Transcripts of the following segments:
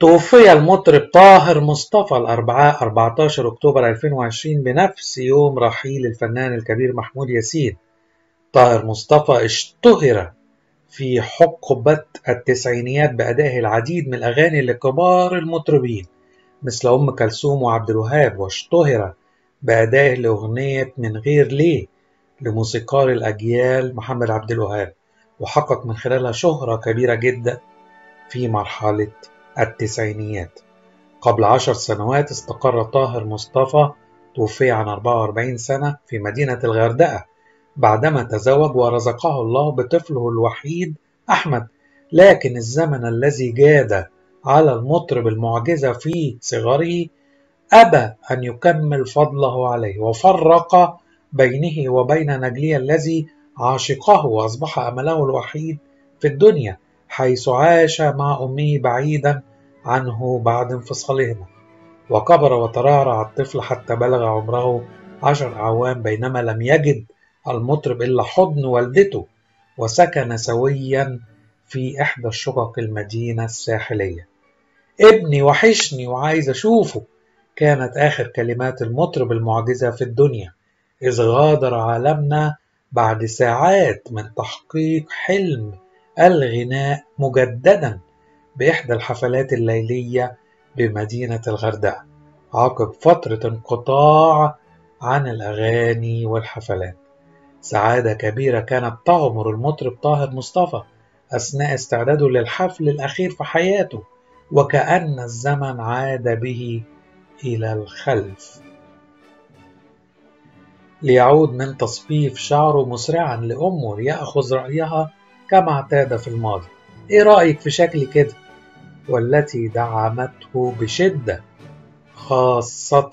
توفي المطرب طاهر مصطفى الأربعاء 14 أكتوبر 2020 بنفس يوم رحيل الفنان الكبير محمود ياسين. طاهر مصطفى اشتهر في حقبة التسعينيات بأدائه العديد من الأغاني لكبار المطربين مثل أم كلثوم وعبد الوهاب واشتهر بأدائه لأغنية من غير ليه لموسيقار الأجيال محمد عبد الوهاب وحقق من خلالها شهرة كبيرة جدا في مرحلة التسعينيات. قبل عشر سنوات استقر طاهر مصطفى توفي عن 44 سنة في مدينة الغردقة بعدما تزوج ورزقه الله بطفله الوحيد أحمد. لكن الزمن الذي جاد على المطرب المعجزة في صغره أبى أن يكمل فضله عليه وفرق بينه وبين نجلي الذي عاشقه وأصبح أمله الوحيد في الدنيا. حيث عاش مع أمه بعيدا عنه بعد انفصالهما وكبر وترعرع الطفل حتى بلغ عمره عشر أعوام بينما لم يجد المطرب إلا حضن والدته وسكن سويا في إحدى الشقق المدينة الساحلية. ابني وحشني وعايز أشوفه كانت آخر كلمات المطرب المعجزة في الدنيا إذ غادر عالمنا بعد ساعات من تحقيق حلم الغناء مجددا بإحدى الحفلات الليلية بمدينة الغردقة عقب فترة انقطاع عن الأغاني والحفلات. سعادة كبيرة كانت تغمر المطرب طاهر مصطفى أثناء استعداده للحفل الأخير في حياته وكأن الزمن عاد به إلى الخلف. ليعود من تصفيف شعره مسرعا لأمه ليأخذ رأيها كما اعتاد في الماضي. إيه رأيك في شكلي كده؟ والتي دعمته بشدة خاصة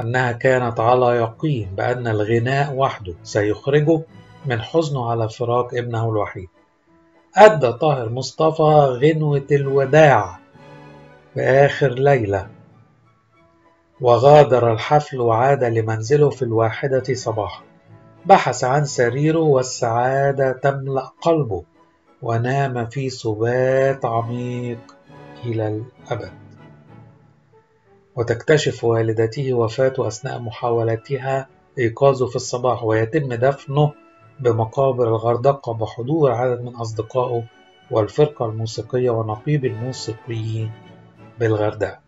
أنها كانت على يقين بأن الغناء وحده سيخرجه من حزنه على فراق ابنه الوحيد. أدى طاهر مصطفى غنوة الوداع في آخر ليلة وغادر الحفل وعاد لمنزله في الواحدة صباحا. بحث عن سريره والسعادة تملأ قلبه ونام في سبات عميق إلى الأبد. وتكتشف والدته وفاته أثناء محاولتها إيقاظه في الصباح ويتم دفنه بمقابر الغردقة بحضور عدد من أصدقائه والفرقة الموسيقية ونقيب الموسيقيين بالغردقة.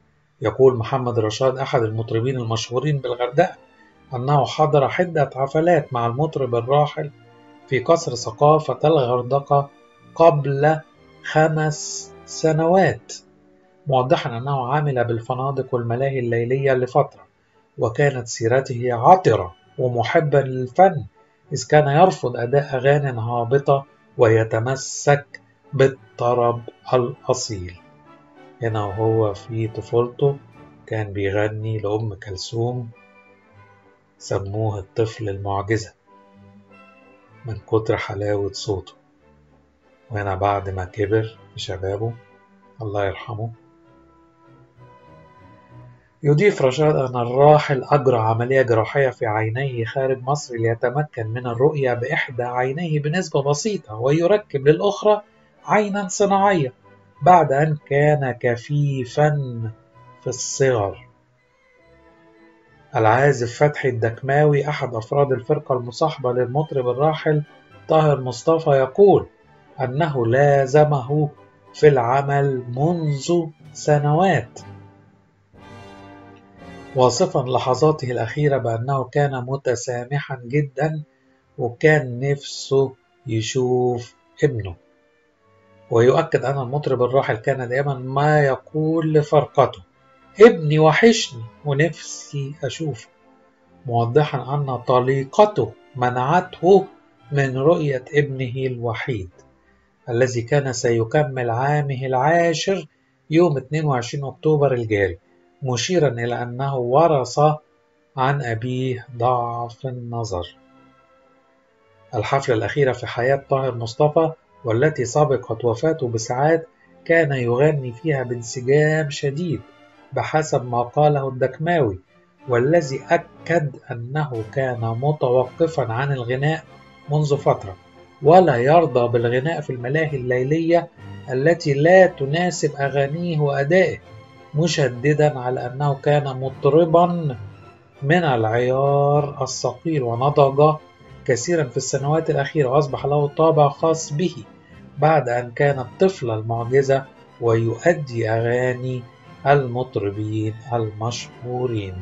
يقول محمد رشاد أحد المطربين المشهورين بالغردقة أنه حضر عدة حفلات مع المطرب الراحل في قصر ثقافة الغردقة قبل خمس سنوات موضحا أنه عمل بالفنادق والملاهي الليلية لفترة وكانت سيرته عطرة ومحبا للفن إذ كان يرفض أداء أغاني هابطة ويتمسك بالطرب الأصيل. هنا وهو في طفولته كان بيغني لأم كلثوم سموه الطفل المعجزة من كتر حلاوة صوته. وهنا بعد ما كبر في شبابه الله يرحمه يضيف رشاد أن الراحل أجرى عملية جراحية في عينيه خارج مصر ليتمكن من الرؤية بإحدى عينيه بنسبة بسيطة ويركب للأخرى عينا صناعية بعد أن كان كفيفا في الصغر. العازف فتحي الدكماوي أحد أفراد الفرقة المصاحبة للمطرب الراحل طاهر مصطفى يقول أنه لازمه في العمل منذ سنوات. واصفا لحظاته الأخيرة بأنه كان متسامحا جدا وكان نفسه يشوف ابنه. ويؤكد أن المطرب الراحل كان دائما ما يقول لفرقته. ابني وحشني ونفسي أشوفه. موضحا أن طليقته منعته من رؤية ابنه الوحيد الذي كان سيكمل عامه العاشر يوم 22 أكتوبر الجاري مشيرا إلى أنه ورث عن أبيه ضعف النظر. الحفلة الأخيرة في حياة طاهر مصطفى والتي سبقت وفاته بساعات كان يغني فيها بانسجام شديد. بحسب ما قاله الدكماوي والذي أكد أنه كان متوقفا عن الغناء منذ فترة ولا يرضى بالغناء في الملاهي الليلية التي لا تناسب أغانيه وأدائه مشددا على أنه كان مطربا من العيار الثقيل ونضج كثيرا في السنوات الأخيرة وأصبح له طابع خاص به بعد أن كان الطفل المعجزة ويؤدي أغاني المطربين المشهورين.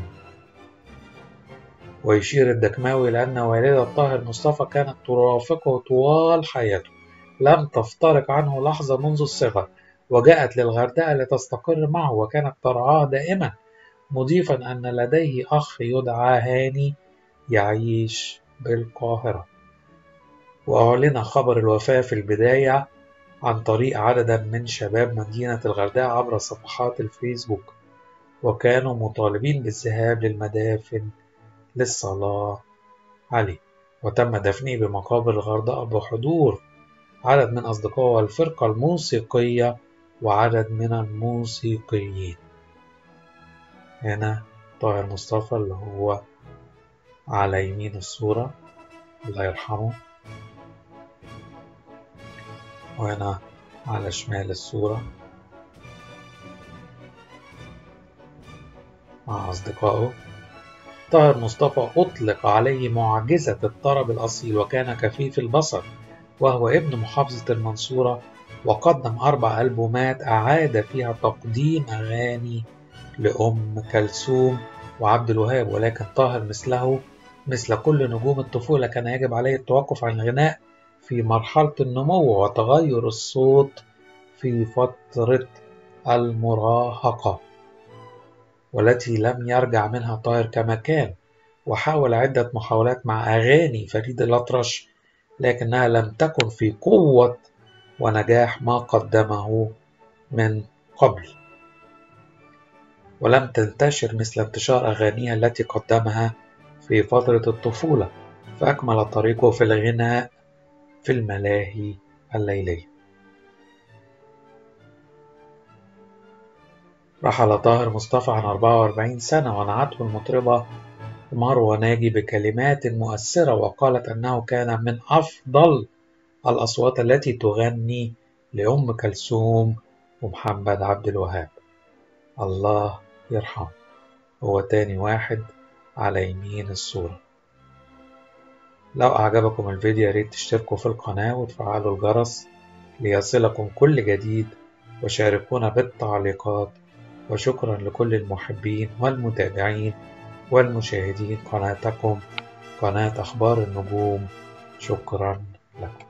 ويشير الدكماوي لأن والدة طاهر مصطفى كانت ترافقه طوال حياته. لم تفترق عنه لحظة منذ الصغر وجاءت للغردقة لتستقر معه وكانت ترعاه دائما مضيفا أن لديه أخ يدعى هاني يعيش بالقاهرة. وأعلن خبر الوفاة في البداية عن طريق عددا من شباب مدينة الغردقة عبر صفحات الفيسبوك وكانوا مطالبين بالذهاب للمدافن للصلاة عليه. وتم دفنه بمقابر الغردقة بحضور عدد من أصدقائه والفرقة الموسيقية وعدد من الموسيقيين. هنا طاهر مصطفى اللي هو على يمين الصورة الله يرحمه. وهنا على شمال الصورة. مع أصدقائه. طاهر مصطفى أطلق عليه معجزة الطرب الأصيل وكان كفيف البصر وهو ابن محافظة المنصورة وقدم أربع ألبومات أعاد فيها تقديم أغاني لأم كلثوم وعبد الوهاب ولكن طاهر مثله مثل كل نجوم الطفولة كان يجب عليه التوقف عن الغناء في مرحلة النمو وتغير الصوت في فترة المراهقة والتي لم يرجع منها طاهر كما كان وحاول عدة محاولات مع أغاني فريد الأطرش لكنها لم تكن في قوة ونجاح ما قدمه من قبل. ولم تنتشر مثل انتشار أغانيها التي قدمها في فترة الطفولة فأكمل طريقه في الغناء في الملاهي الليلية. رحل طاهر مصطفى عن 44 سنة ونعته المطربة مروة ناجي بكلمات مؤثرة وقالت أنه كان من أفضل الأصوات التي تغني لأم كلثوم ومحمد عبد الوهاب. الله يرحمه. هو تاني واحد على يمين الصورة. لو أعجبكم الفيديو ياريت تشتركوا في القناة وتفعلوا الجرس ليصلكم كل جديد وشاركونا بالتعليقات. وشكرا لكل المحبين والمتابعين والمشاهدين قناتكم قناة أخبار النجوم. شكرا لكم